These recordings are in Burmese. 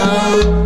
သုံး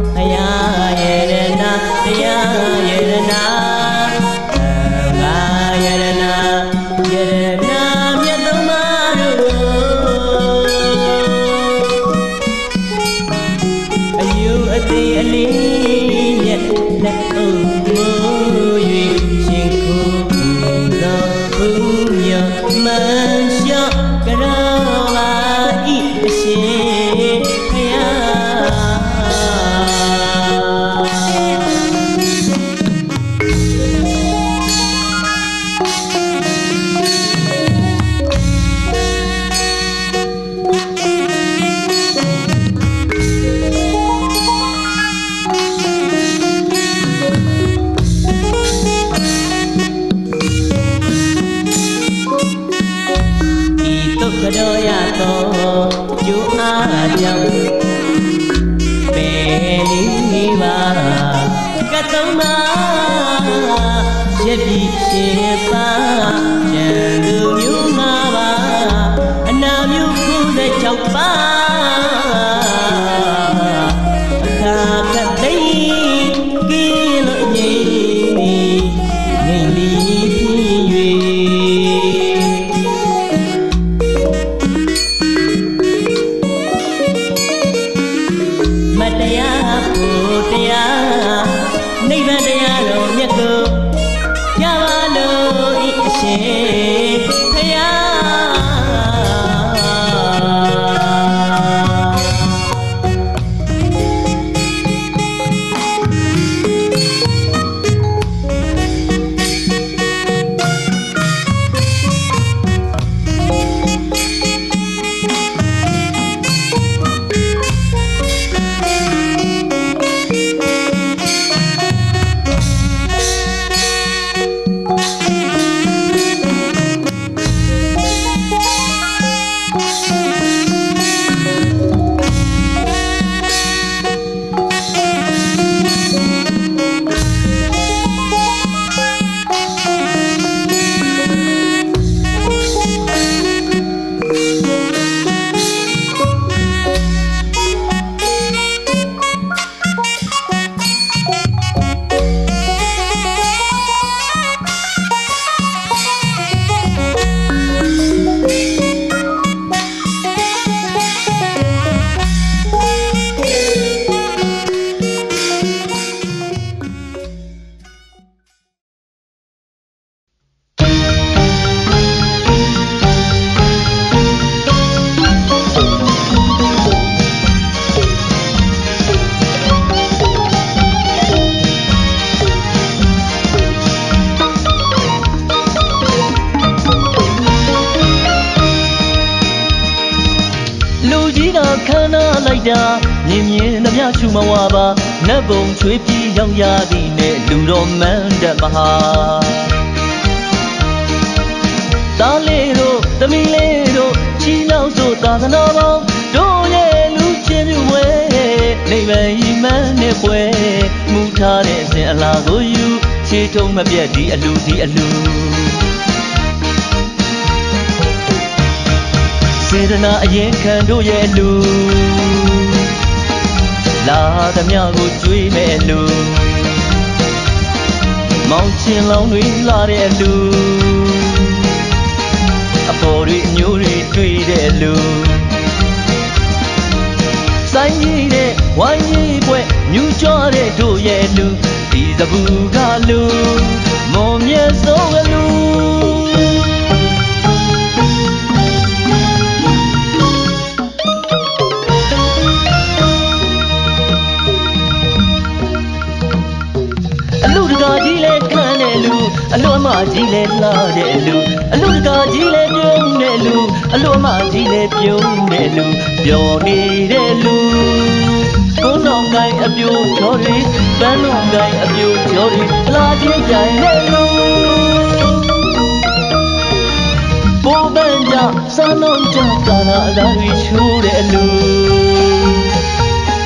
စာလုံးကြကာလာအလာကြီးချိုးတဲ့အလူ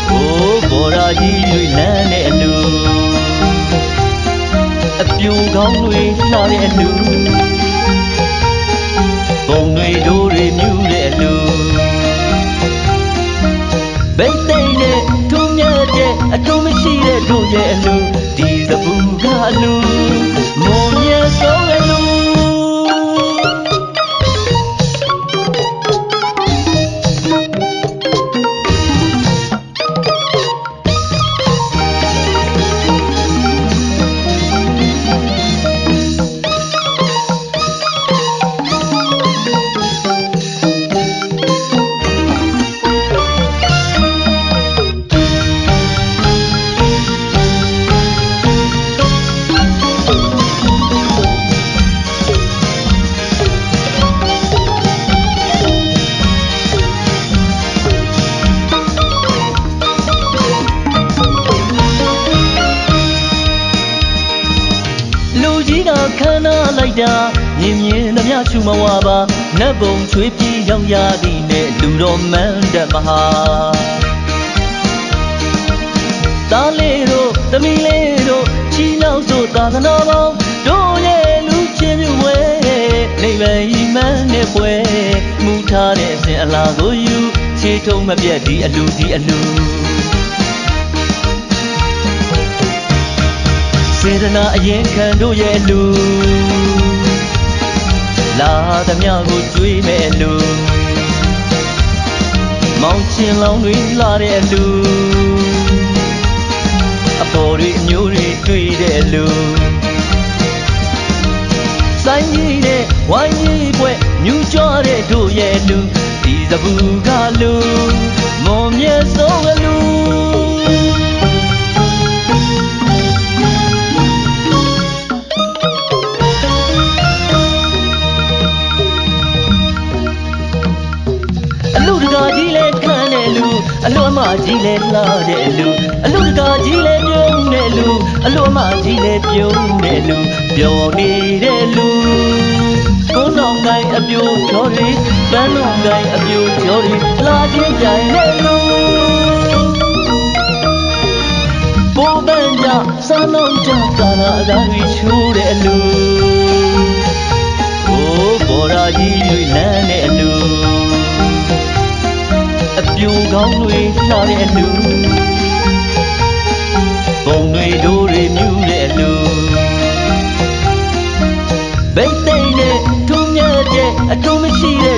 ဟိုးဘော်ရာကြီးတွေလမ်းတဲ့အလူအပြူကောင်းတွေလှတဲ့အလူဘုံတွေတို့တွေမြူတဲ့အလူဘိတ်သိမ့်နဲ့သူမြတ်တဲ့အတုံးမရှိတဲ့တို့ရဲ့အလူဒီသဘူးကအလူ ထုံးမပြတ်ဒီအလူဒီအလူစေတနာအရင်ခံတို့ရဲ့လူလာသမျှကိုကျွေးမဲ့လူမောင်ချင်းလောင်းတွေလာတဲ့လူအပေါ်တွေအမျိုးတွေတွေ့တဲ့လူဆိုင်ကြီးတဲ့ဝိုင်းကြီးပွဲမြူကြတဲ့တို့ရဲ့လူ ဒီစပူကလူမွန်မြတ်ဆုံးကလူအလူတကာကြီးလဲခံတဲ့လူအလွတ်အမကြီးလဲလှတဲ့လူအလူတကာကြီးလဲပြုံးတဲ့လူအလွတ်အမကြီးလဲပြုံးတဲ့လူပျော်နေတဲ့လူ ကိုယ်တော်ကိုင်အပြိုကျော်တွေပန်းတော်ကိုင်အပြိုကျော်တွေလာချင်းကြိုင်တဲ့လူဘောပန်းကြစမ်းလုံးကြကာနာအသာကြီးချိုးတဲ့လူကိုဘောရာကြီးတွေလမ်းတဲ့လူအပြိုကောင်းတွေလှတဲ့လူပုံတွေဒိုးတွေမြူးတဲ့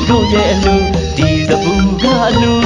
တဲ့တို့ရဲ့အလူဒီသဘူကလူ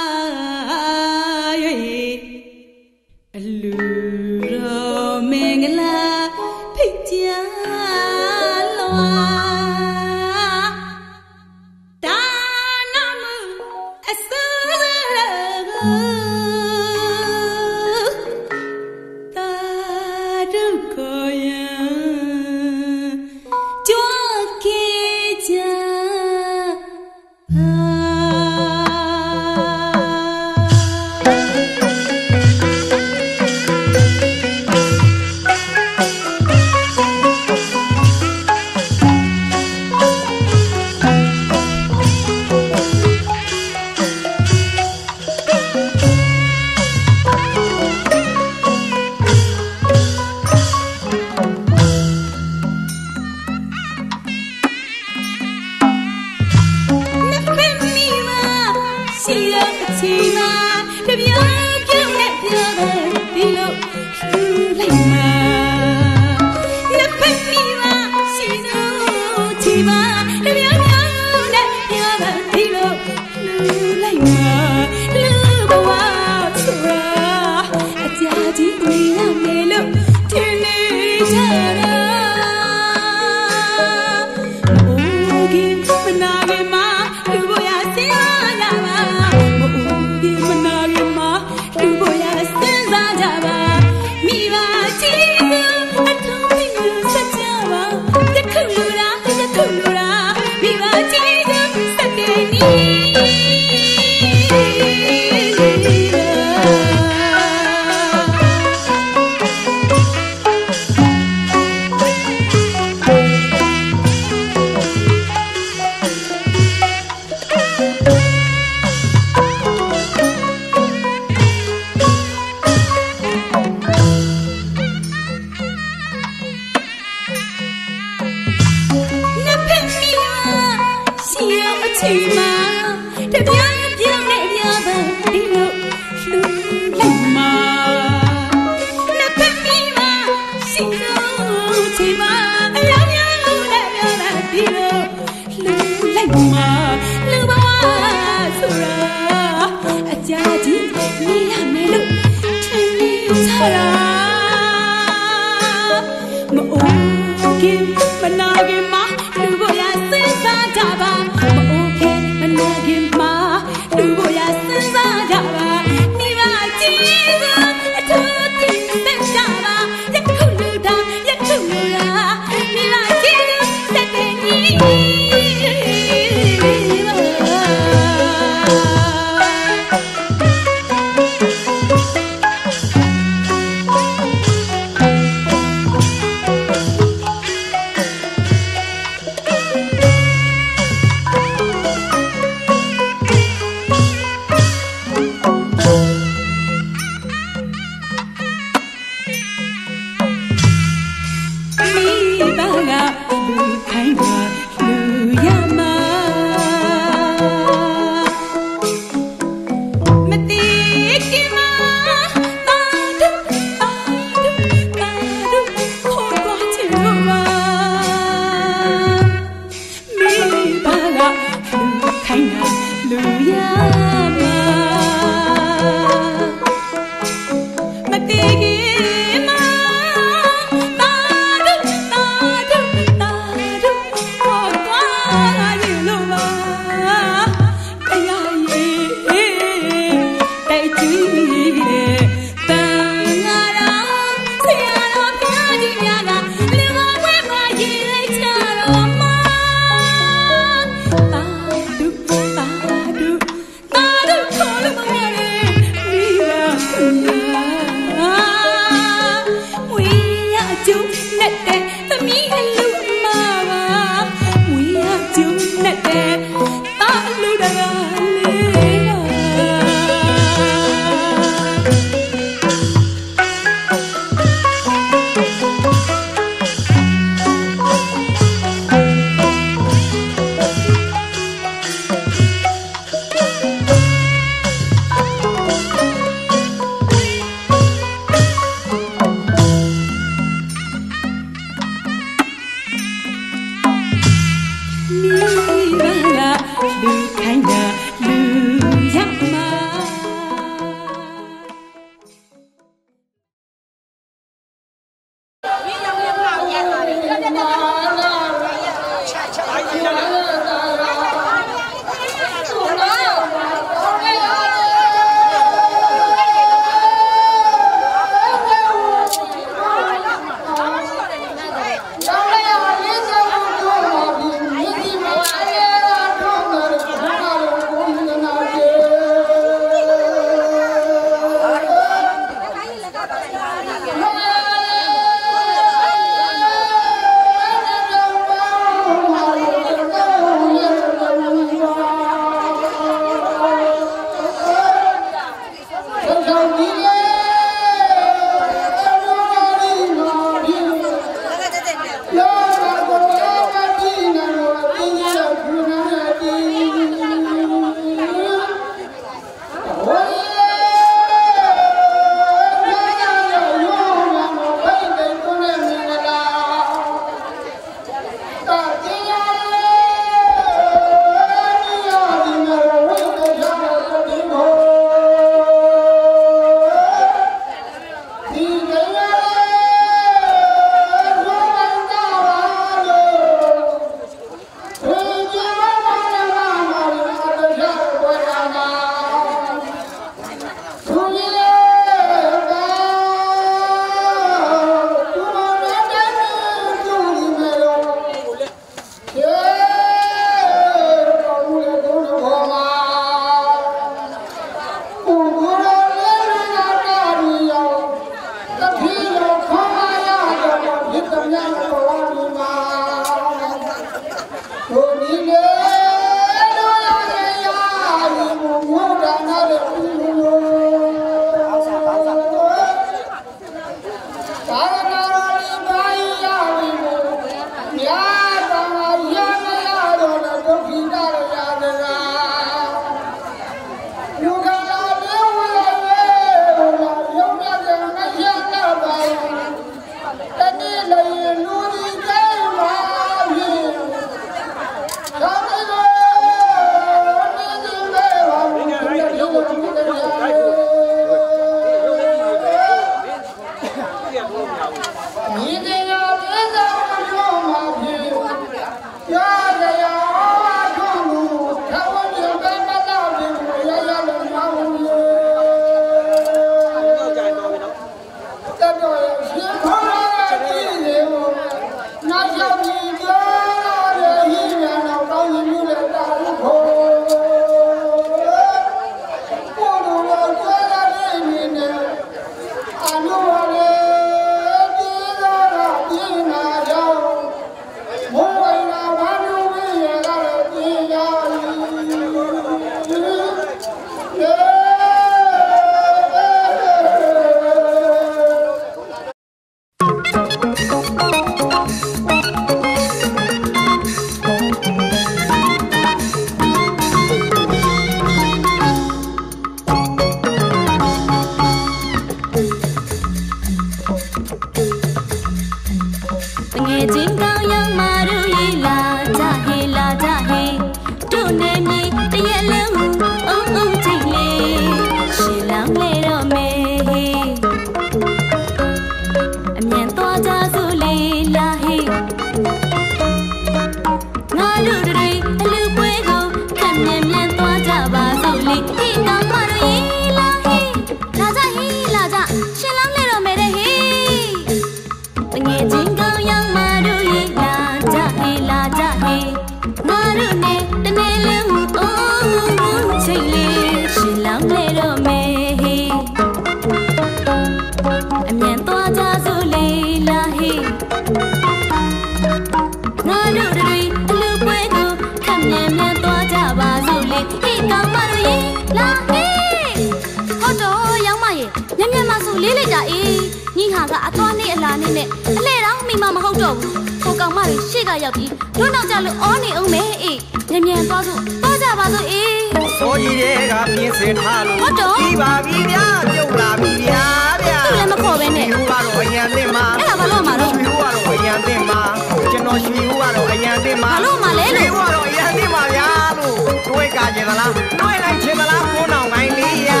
တော့ရွှေဦးကတော့အရန်တင်မှာကျွန်တော်ရွှေဦးကတော့အရန်တင်မှာဘာလို့မှလဲလို့ရွှေဦးကတွဲကကျင်သလားတွဲလိုက်ချင်သလားကိုနောင်ကိုင်းလေးရာ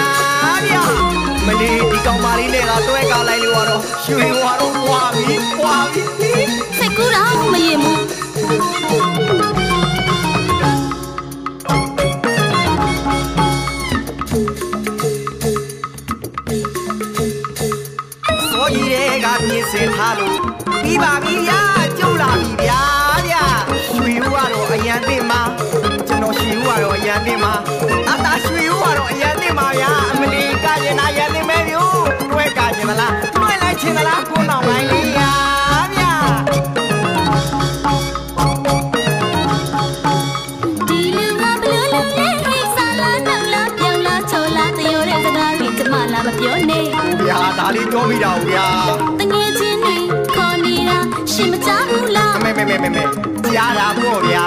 ဗျာမလေးဒီကောင်မလေးနဲ့ကတွဲကလိုက်လို့ကတော့ရွှေဝါတော့ပွားပြီပွားပြီစိတ်ကူးတော့မရင်ဘူးစောကြီးတွေကပြင်ဆင်ထားလို့ပြီးပါပြီဗျာကျုပ် လာပြီဗျာဗျာရွှေဦးကတော့အရန်တင်မှာကျွန်တော်ရွှေဦးကတော့အရန်တင်မှာအတာရွှေဦးကတော့အရန်တင်မှာဗျာအမလီကရင်နာရန်တင်မဲမျိုးတွဲကကျင်သလားတွဲလိုက်ချင်သလားကိုနောင်ကိုင်းလေးရာဗျာဒီလူကဘလူးလူးလေးဟိဆာလာနောက်လာပြောင်းလာချိုလာတရိုးတဲ့စကားတွေကျမလာမပြောနဲ့ဗျာဒါလေးပြောမိတာဗျာ မေမေမေမေမေကြားတာပေါ့ဗျာ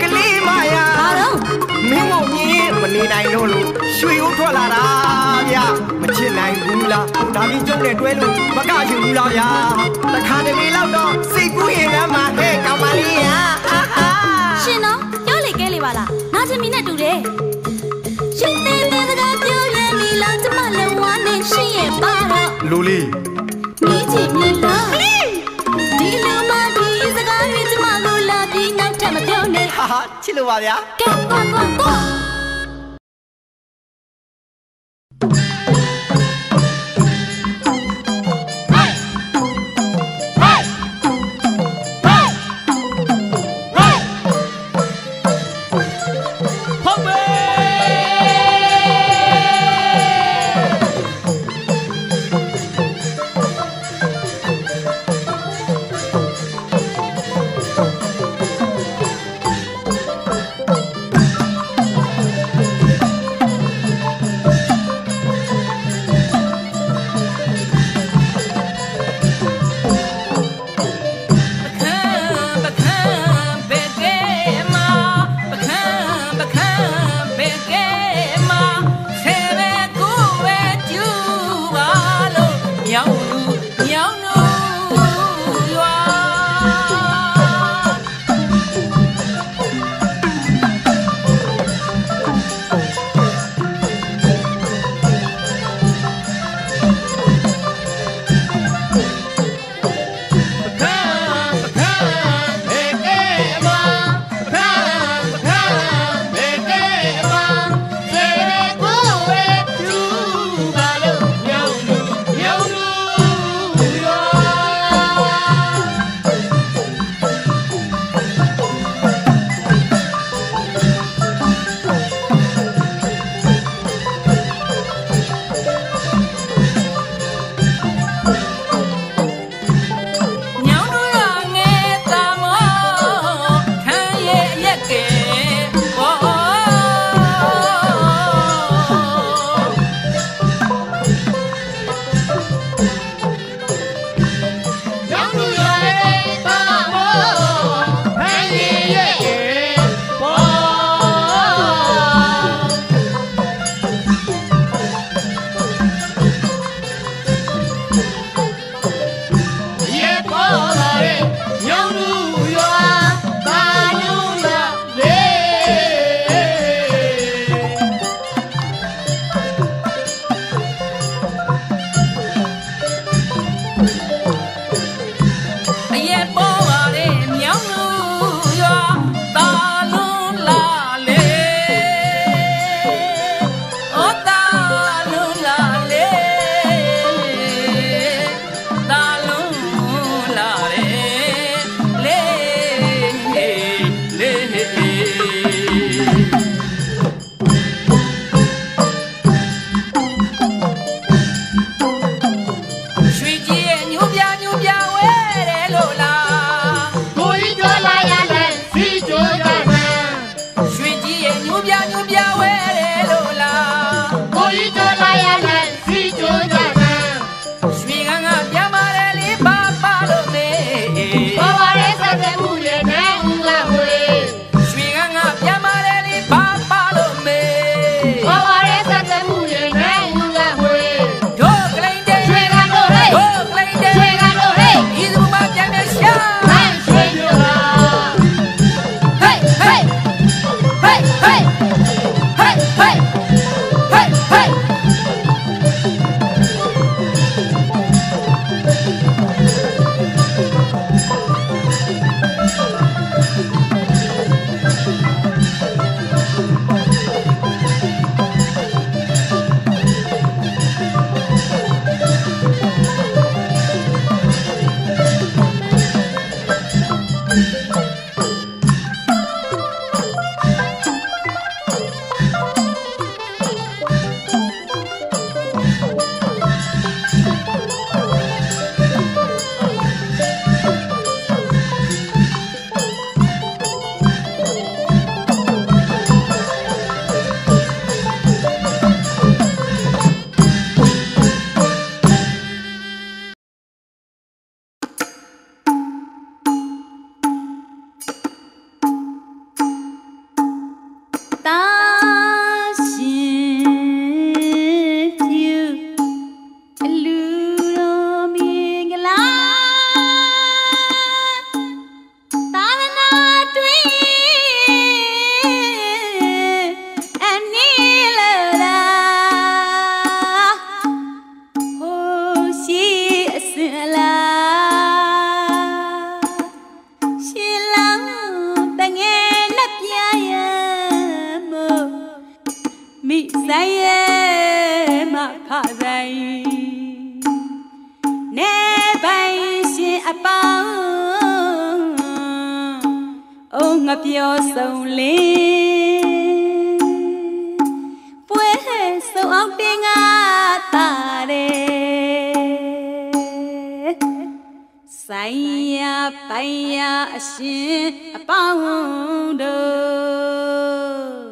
ကလေးမယာဘာတော့မင်းတို့မြင်မနေနိုင်လို့လို့ရွှေဦးထွက်လာတာဗျာမချစ်နိုင်ဘူးလားဒါပြီးကျုံနဲ့တွဲလို့မကချင်ဘူးလားဗျာတခါတလေလောက်တော့စိတ်ကူးရင်လည်းမဟဲ့ကောင်မလေးယာဟာဟာရှင်နော်ပြောလေကဲလေပါလားနာချင်မီနဲ့တူတယ်ရှင်တဲ့တဲ့စကားပြောရမီလားကျမလည်းဝမ်းနေရှင်ရဲ့ပါတော့လူလေးမိချင်မြင်လား ချစ်လို့ပါဗျာကဲကွာကွာကွာဟု ဆိုင်ရပိုင်ရအရှင်အပေါင်းတို့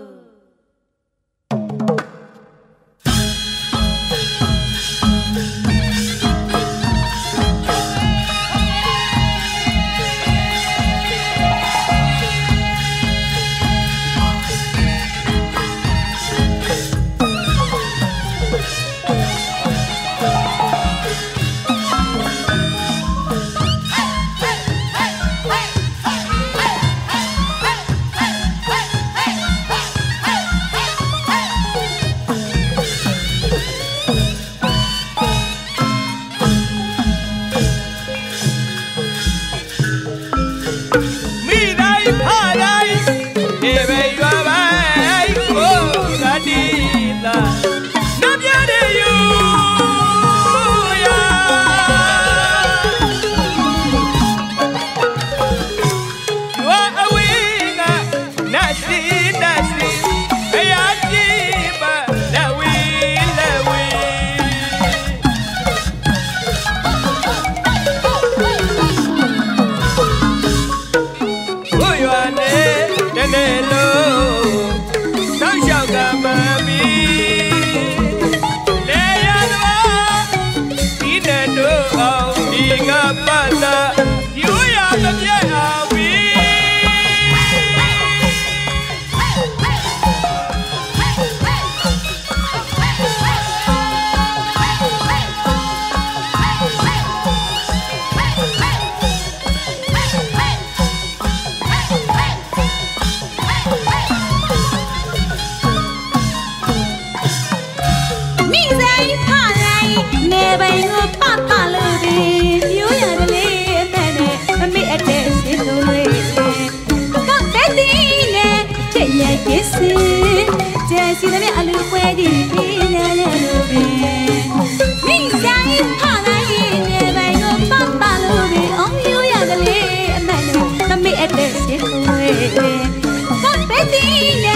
လုံးလေးကောက်တဲ့တီးနဲ့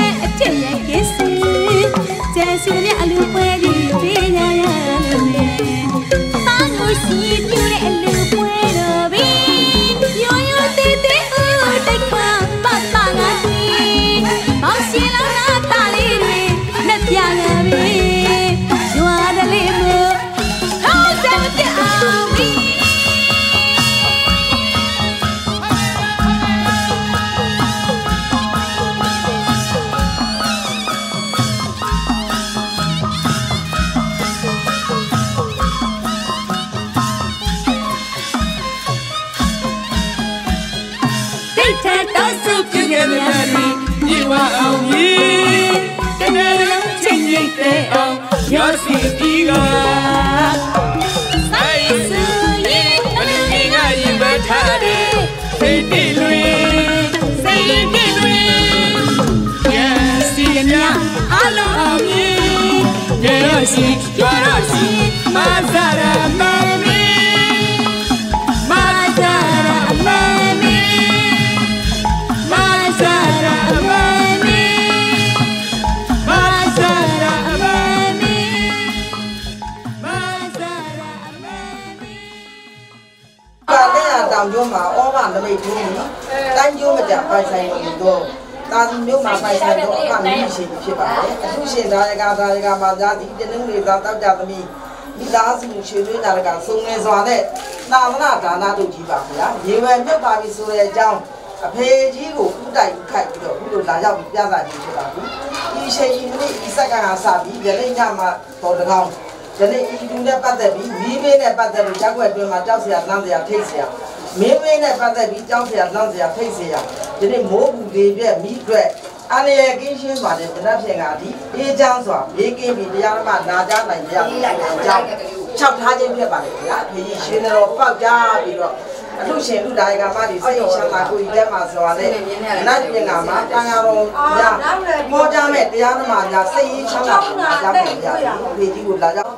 ရေရစီကြွားရစီမဆရာမမီမဆရာမမီမဆရာမမီမဆရာမမီမဆရာမမီပါတဲ့တောင်ကျွန်းမှာဩမနမိတ်ထိုးပြီးတိုင်းကျွန်းမကြပိုင်ဆိုင်လို့တော့ တာစီမျိုးမှာပိုင်ဆိုင်တော့အခမရှိရှိဖြစ်ပါတယ်အထုရှင်သားရကသားရကမှာသားဒီတနင်္ဂနွေသားတောက်ကြသမီးမိသားစုချွေသွေးသားရကစုံငယ်စွာနဲ့သာသနာဒါနတို့ကြီးပါဗျာရေဝယ်မြုပ်ပါပြီဆိုတဲ့အကြောင်းအဖေကြီးကိုဥတိုက်ဥခိုက်ပြီးတော့အခုလိုလာရောက်ပြီးပြသခြင်းဖြစ်ပါဘူးဒီရှိန်ဒီနေ့ဤစက္ကန့်ဟာစပြီးယနေ့ညမှာတော်တကောင်ဒီနေ့ဤသူနဲ့ပတ်သက်ပြီးမီးမေးနဲ့ပတ်သက်ပြီးရက်ွက်အတွင်းမှာကြောက်စရာလမ်းစရာထိတ်စရာ မင်းမေးနဲ့ပတ်သက်ပြီးကြောက်စရာလမ်းစရာထိတ်စရာဒီနေ့မိုးဘူးလေးပြက်မိအတွက်အန္တရာယ်ကင်းရှင်းစွာနဲ့တနက်ဖြန်ကဒီအေးချမ်းစွာဘေးကင်းပြီးတရားဓမ္မနာကြားနိုင်ကြတဲ့အကြောင်းချက်ထားခြင်းဖြစ်ပါလေခင်ဗျာဖေကြီးရှင်တော်ပေါက်ကြပြီးတော့အလူရှင်လူတိုင်းကမှဒီစိတ်ချမ်းသာကိုကြီးတက်မှာဆိုတာလေနတ်ပြင်ကမှာတန်ဃာတော်များဟောကြားမဲ့တရားဓမ္မများစိတ်ရင်းချမ်းသာကိုကြားမယ်ကြာဒီကြီးကိုလာကြအော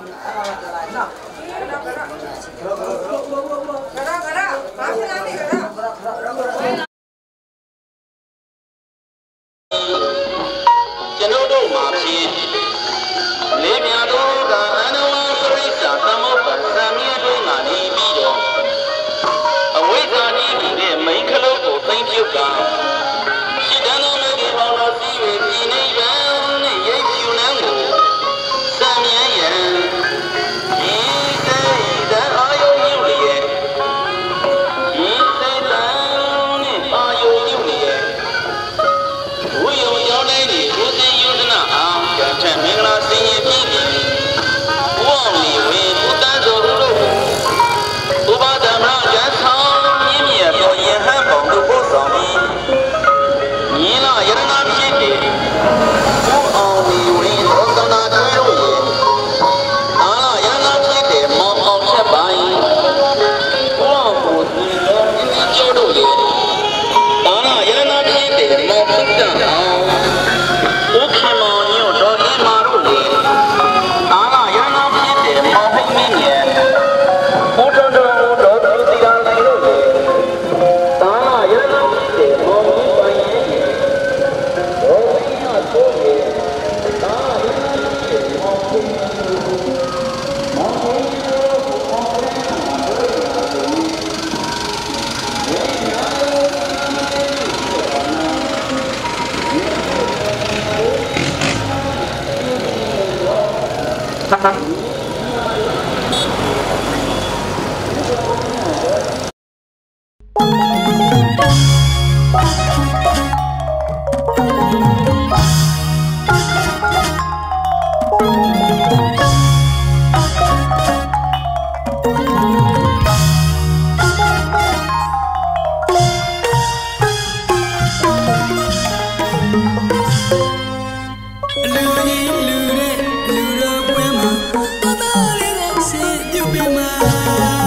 ကိုဆင်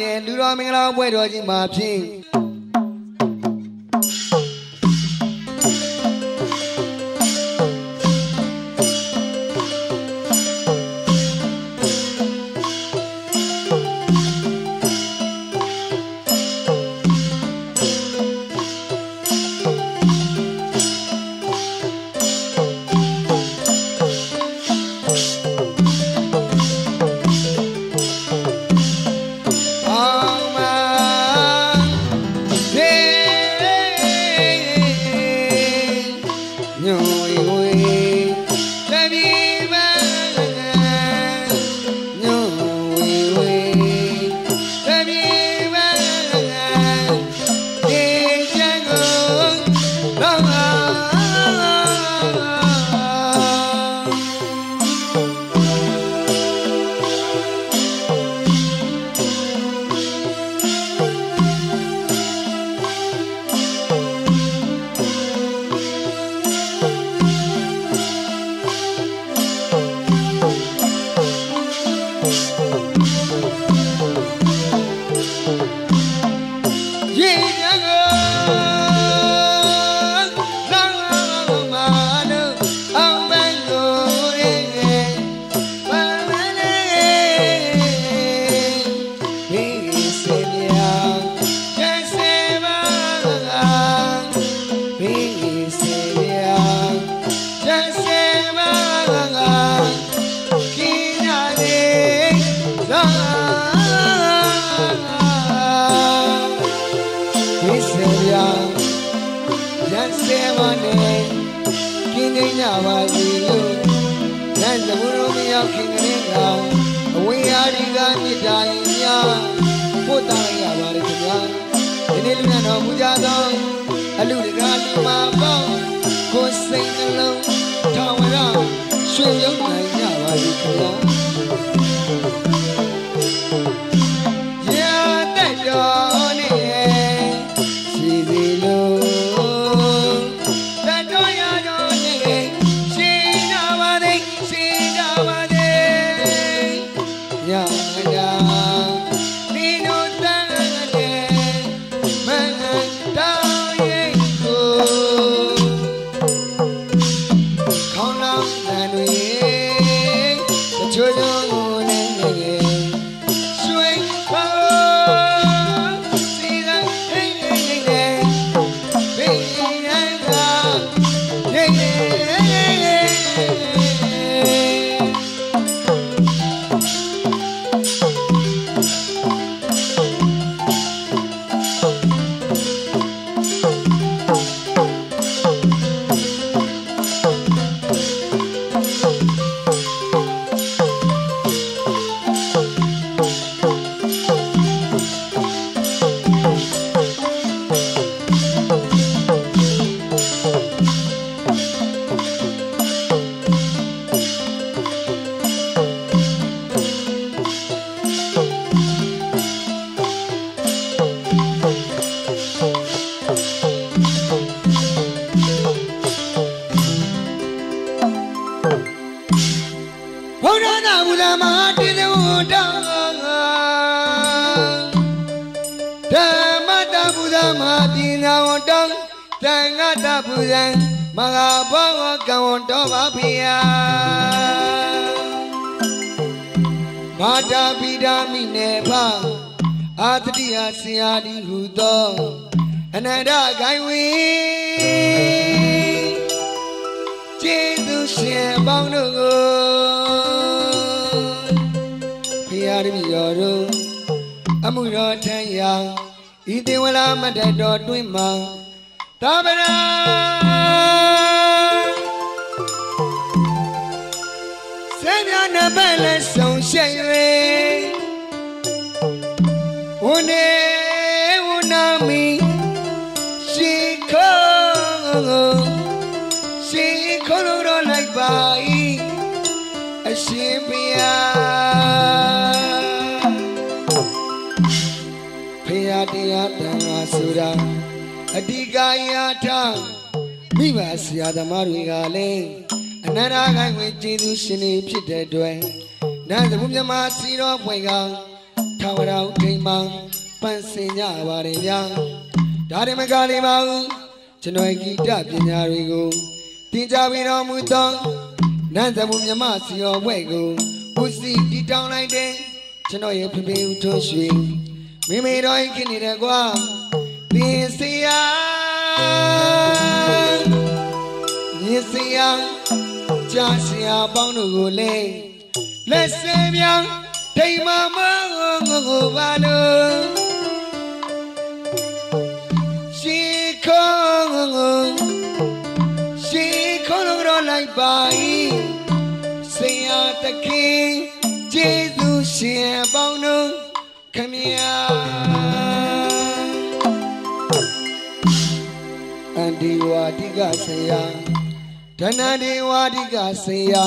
ရဲ့လူတော်မင်္ဂလာပွဲတော်ကြီးမှာဖြင့် တ္တတော်တွင်မှာသာဗရာဆေမြနဘက်လက်ဆောင်ရှိ၍ဝနေ ကယာထမိဘဆရာသမားတွေကလည်းအနန္တဂိုင်းဝင်ကျေးဇူးရှင်တွေဖြစ်တဲ့အတွက်နတ်သမုမြမစီတော်ဖွင့်ကထာဝရဥထိန်မှာပန်းစင်ကြပါတယ်ဗျာဒါရမကလေးပါဦးကျွန်တော်ဂီတပညာတွေကိုတင်ကြပြီးတော်မူသောနတ်သမုမြမစီတော်ဘွဲ့ကိုဦးစီတီတောင်းလိုက်တဲ့ကျွန်တော်ရဲ့ဖေဖေဦးထွန်းရွှေမိမိတော်ရင်ခင်နေတယ်ကွာသင်စရာ မြင်စရာကြားစရာပေါင်းတို့ကိုလေလက်စဲမြောင်းဒိမ်မမငိုကိုပါလို့ရှိခေါ်ငိုရှိခေါ်လို့တော့လိုက်ပါ၏စင်ရတခင်ကျေးဇူးရှင်ပေါင်းတို့ခမညာအန္ဒီဝါတိကဆရာ ဓနန္ဒီဝါတိကဆရာ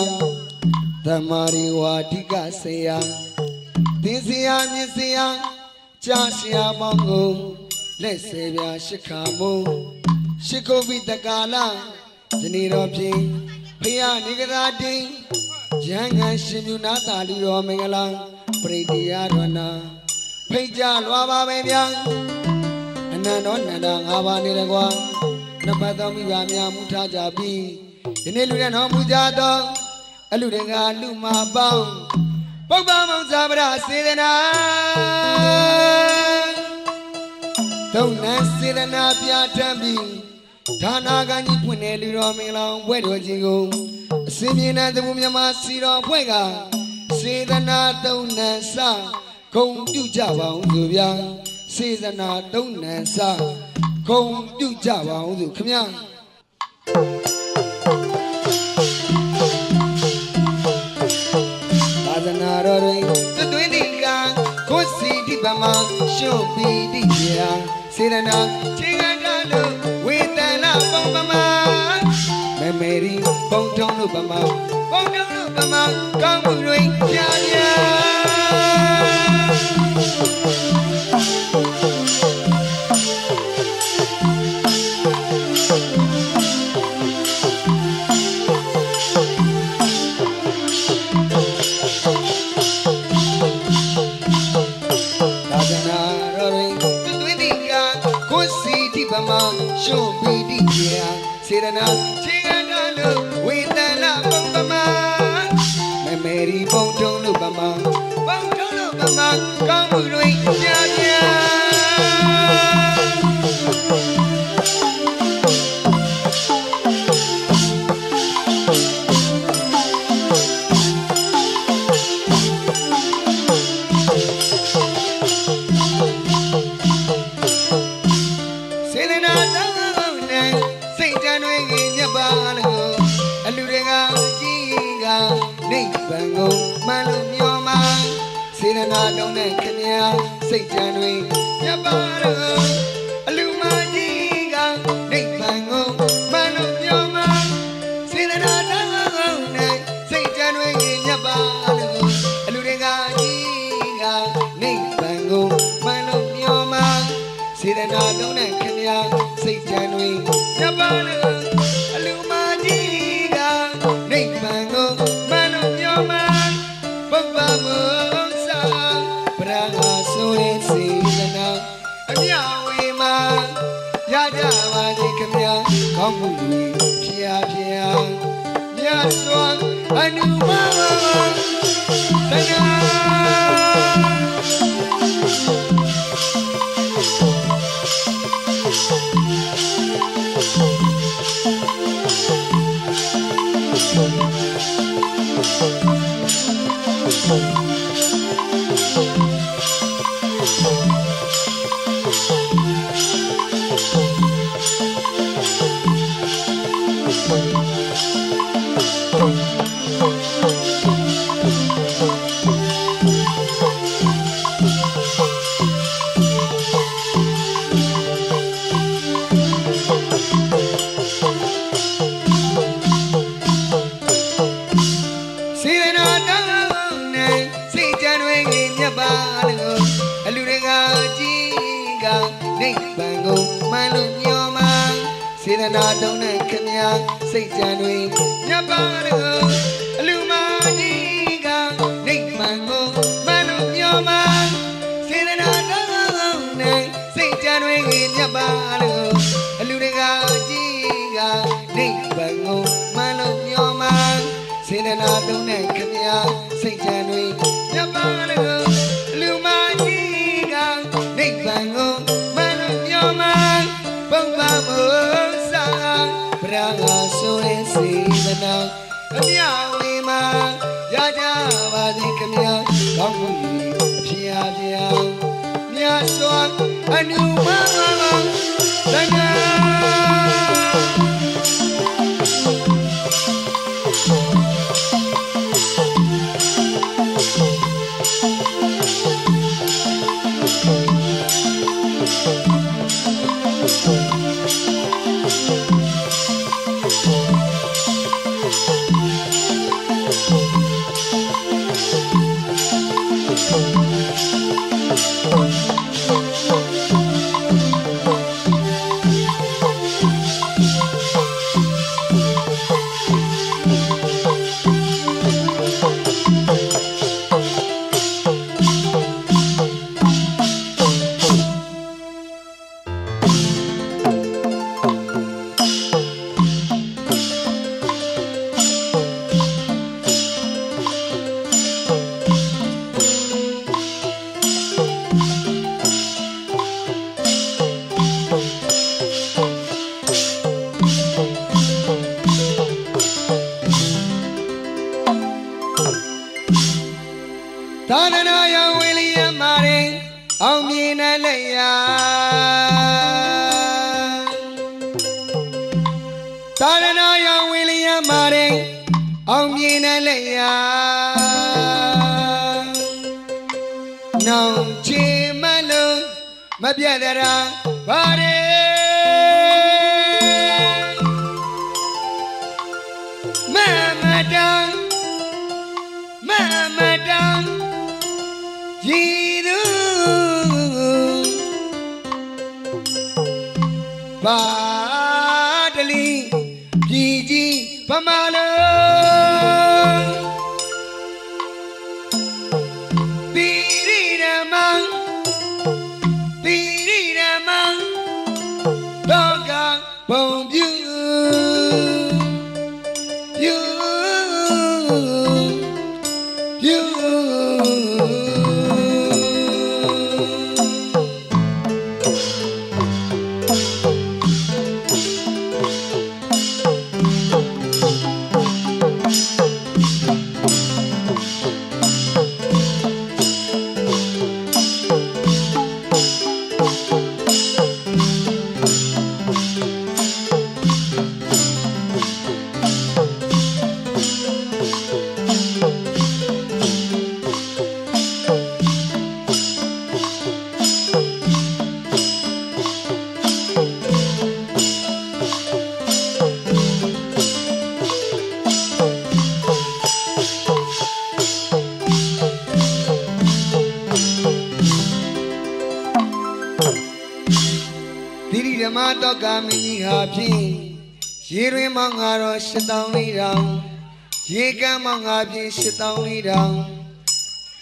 သမာရိဝါတိကဆရာသင်ဆရာမြင်ဆရာကြားဆရာပေါင်းကိုလက်ဆေပြရှိခါမုံရှိကုပိတကာလဇနီတော်ဖြင့်ဖယားနေကရာတင်ရဟန်းငံရှင်မြူနာတာလီတော်မင်္ဂလာပရိတိယရဏဖိတ်ကြလွာပါပဲဗျာအနန္တောနန္ဒငါးပါးနေတကွာနမတ်တော်မိဘများမူထားကြပြီး ဒီနေ့လူတဲ့တော်မူကြသောအလူတွေကလူမပေါင်းပုပ္ပမောဇာပရစေတနာသုံးနံစေတနာပြဋ္ဌာန်းပြီးဌာနာကကြီးဖွင့်တဲ့လူတော်မင်္ဂလာဘွဲ့တော်ကြီးကိုအစင်းမြင့်တဲ့သမုမြမစီတော်ဖွဲ့ကစေတနာသုံးနံစဂုံပြုကြပါအောင်ဆိုဗျာစေတနာသုံးနံစဂုံပြုကြပါအောင်ဆိုခမညာ သာသနာတော်တွင်သွေးတိကကိုယ်စီတိပမရှုံပီတိရာစေရနာချင်းကတလို့ဝေတနာပုံပမမမေရီပုံထုံးလို့ပမပုံထုံးလို့ပမကောင်းမှုတွင်ကြာကြာ နာချင်းကတလို့ဝေတနာပုံပမမမေရီပုံထုံး ပါ ရေတွင်မောင်ငါတော်ရှစ်တောင်းလေးတောင်ရေကမ်းမောင်ငါဖြင့်ရှစ်တောင်းလေးတောင်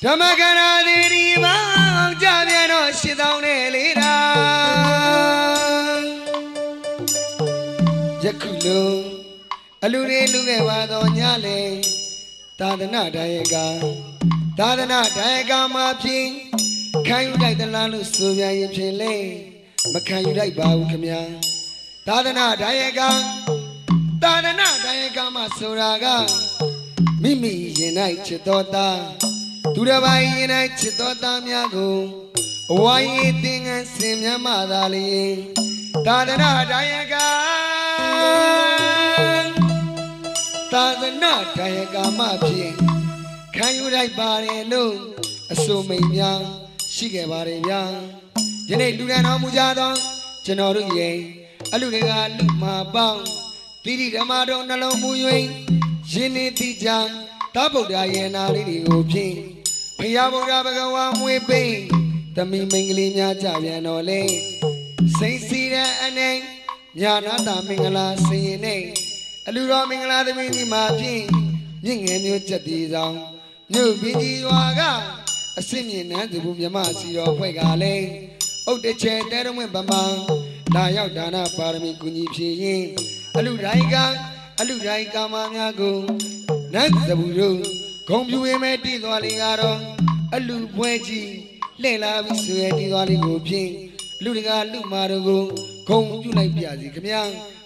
ဓမ္မကရာသီရိမောင်ကြပြန်တော့ရှစ်တောင်းနဲ့လေးတောင်ယလူအလူတွေလူခဲ့ပါတော့ညလေသာသနာတရားကသာသနာတရားကမှာဖြင့်ခံယူလိုက်သလားလို့ဆိုပြန်ရင်ဖြင့်လေမခံယူလိုက်ပါဘူးခင်ဗျာသာသနာတရားက သာသနာတရားကမှာဆိုတာကမိမိရင်၌ချစ်တော်သားသူတစ်ပါးရင်၌ချစ်တော်သားများကိုအဝိုင်းရင်သင်္ကန်းစင်မြတ်မှသာလျင်သာသနာတရားကသာသနာတရားကမှဖြင့်ခံယူလိုက်ပါတယ်လို့အဆိုမိန်များရှိခဲ့ပါတယ်ဗျာယနေ့လူရန်တော်မူကြသောကျွန်တော်တို့ရဲ့အလူတွေကလူမာပေါင်း တိတိဓမ္မတော်နှလုံးမူ၍ယင်းနေတိကြသဗ္ဗုဒ္ဓရဲ့နာလေးတွေကိုဖြင့်ဖရာဗုဒ္ဓဘဂဝါမွေပိတမိမင်္ဂလိများကြပြန်တော်လေစိတ်စီတဲ့အနေညာနာတာမင်္ဂလာစင်ရင်နဲ့အလူတော်မင်္ဂလာသမီးကြီးမှာဖြင့်မြင့်ငယ်မျိုးချက်တီဆောင်မြို့ပြည်ကြီးရွာကအစစ်မြင့်နန်းသူမြမစီတော်ဖွဲ့ကလည်းဥတ်တချေတဲရမွင့်ပမန်လာရောက်ဒါနပါရမီကုညီဖြည့်ရင် အလူတိုင်းကအလူတိုင်းကာမများကိုနတ်သဘူတို့ဂုံပြူရင်မဲ့တည်သွားလေကတော့အလူပွဲကြီးလှည့်လာပြီးဆွေတည်သွားလေးကိုဖြင့်လူတကာလူမာတို့ကိုဂုံပြုလိုက်ပြစီခင်ဗျာ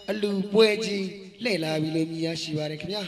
အလူပွဲကြီးလှည့်လာပြီးလို့မြည်ရရှိပါတယ်ခင်ဗျာ